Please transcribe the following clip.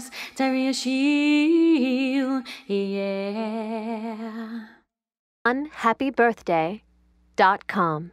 Spanish heel, yeah. Unhappybirthday.com